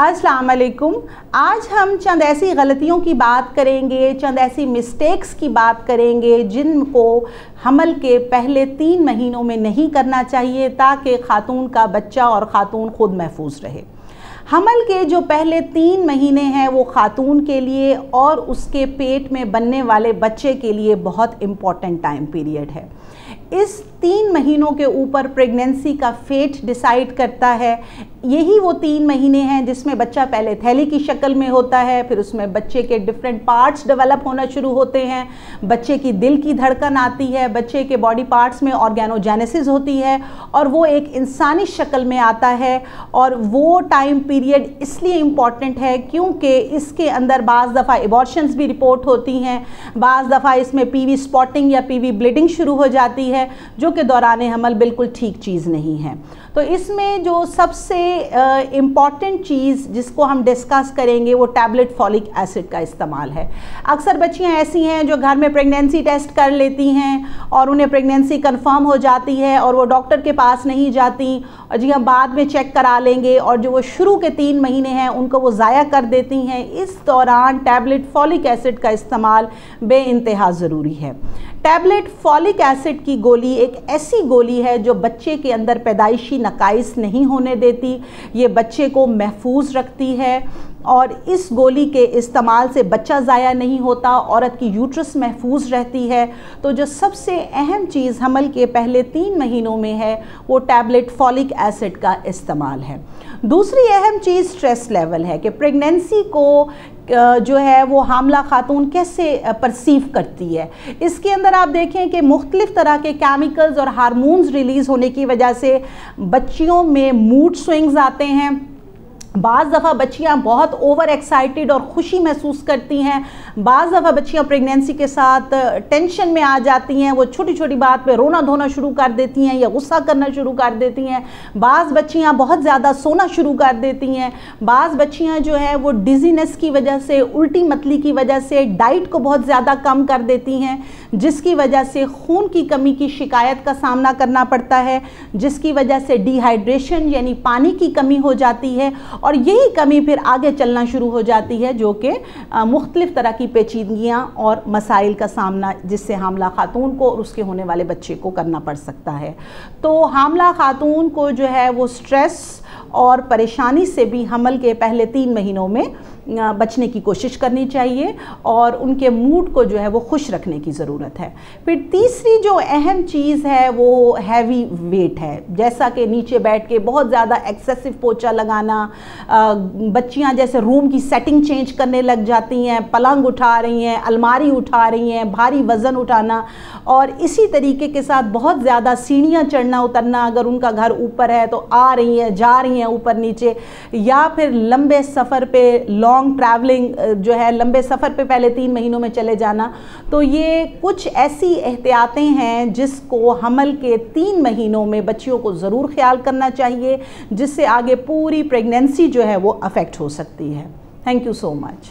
अस्सलाम वालेकुम आज हम चंद ऐसी गलतियों की बात करेंगे, चंद ऐसी मिस्टेक्स की बात करेंगे, जिनको हमल के पहले तीन महीनों में नहीं करना चाहिए ताकि ख़ातून का बच्चा और ख़ातून खुद महफूज रहे। हमल के जो पहले तीन महीने हैं, वो ख़ातून के लिए और उसके पेट में बनने वाले बच्चे के लिए बहुत इंपॉर्टेंट टाइम पीरियड है। इस तीन महीनों के ऊपर प्रेगनेंसी का फेट डिसाइड करता है। यही वो तीन महीने हैं जिसमें बच्चा पहले थैली की शक्ल में होता है, फिर उसमें बच्चे के डिफरेंट पार्ट्स डेवलप होना शुरू होते हैं। बच्चे की दिल की धड़कन आती है, बच्चे के बॉडी पार्ट्स में ऑर्गेनोजेनेसिस होती है और वो एक इंसानी शक्ल में आता है और वो टाइम पीरियड इसलिए इंपॉर्टेंट है क्योंकि इसके अंदर बाज़ दफ़ा एबॉर्शंस भी रिपोर्ट होती हैं। बाज़ दफ़ा इसमें पीवी स्पॉटिंग या पीवी ब्लीडिंग शुरू हो जाती है, जो के दौरान हमल बिल्कुल ठीक चीज़ नहीं है। तो इसमें जो सबसे इंपॉर्टेंट चीज़ जिसको हम डिस्कस करेंगे वो टैबलेट फॉलिक एसिड का इस्तेमाल है। अक्सर बच्चियाँ ऐसी हैं जो घर में प्रेगनेंसी टेस्ट कर लेती हैं और उन्हें प्रेगनेंसी कंफर्म हो जाती है और वो डॉक्टर के पास नहीं जाती। और जी हम बाद में चेक करा लेंगे और जो वो शुरू के तीन महीने हैं उनको वो ज़ाया कर देती हैं। इस दौरान टैबलेट फॉलिक एसिड का इस्तेमाल बे इंतहा ज़रूरी है। टैबलेट फॉलिक एसिड की गोली एक ऐसी गोली है जो बच्चे के अंदर पैदाइशी नकाइस नहीं होने देती, ये बच्चे को महफूज रखती है और इस गोली के इस्तेमाल से बच्चा ज़ाया नहीं होता, औरत की यूट्रस महफूज रहती है। तो जो सबसे अहम चीज़ हमल के पहले तीन महीनों में है, वो टैबलेट फॉलिक एसिड का इस्तेमाल है। दूसरी अहम चीज़ स्ट्रेस लेवल है कि प्रेगनेंसी को जो है वो हामला खातून कैसे परसीव करती है। इसके अंदर आप देखें कि मुख्तलिफ़ तरह के केमिकल्स और हारमोन्स रिलीज़ होने की वजह से बच्चियों में मूड स्विंग्स आते हैं। बाज़ दफ़ा बच्चियाँ बहुत ओवर एक्साइटेड और खुशी महसूस करती हैं। बाज़ दफ़ा बच्चियाँ प्रेगनेंसी के साथ टेंशन में आ जाती हैं। वो छोटी छोटी बात पे रोना धोना शुरू कर देती हैं या गुस्सा करना शुरू कर देती हैं। बाज़ बच्चियाँ बहुत ज़्यादा सोना शुरू कर देती हैं। बाज़ बच्चियाँ जो है, वो डिजीनेस की वजह से, उल्टी मतली की वजह से डाइट को बहुत ज़्यादा कम कर देती हैं, जिसकी वजह से खून की कमी की शिकायत का सामना करना पड़ता है, जिसकी वजह से डिहाइड्रेशन यानी पानी की कमी हो जाती है और यही कमी फिर आगे चलना शुरू हो जाती है, जो कि मुख्तलिफ़ तरह की पेचीदगियाँ और मसाइल का सामना जिससे हामला खातून को और उसके होने वाले बच्चे को करना पड़ सकता है। तो हामला खातून को जो है वो स्ट्रेस और परेशानी से भी हमल के पहले तीन महीनों में बचने की कोशिश करनी चाहिए और उनके मूड को जो है वो खुश रखने की ज़रूरत है। फिर तीसरी जो अहम चीज़ है वो हैवी वेट है। जैसा कि नीचे बैठ के बहुत ज़्यादा एक्सेसिव पोचा लगाना बच्चियाँ जैसे रूम की सेटिंग चेंज करने लग जाती हैं, पलंग उठा रही हैं, अलमारी उठा रही हैं, भारी वज़न उठाना और इसी तरीके के साथ बहुत ज़्यादा सीढ़ियाँ चढ़ना, उतरना अगर उनका घर ऊपर है तो आ रही हैं, जा रही हैं ऊपर नीचे या फिर लंबे सफ़र पे लॉन्ग लॉन्ग ट्रैवलिंग जो है, लंबे सफ़र पे पहले तीन महीनों में चले जाना। तो ये कुछ ऐसी एहतियातें हैं जिसको हमल के तीन महीनों में बच्चियों को ज़रूर ख्याल करना चाहिए, जिससे आगे पूरी प्रेगनेंसी जो है वो अफेक्ट हो सकती है। Thank you so much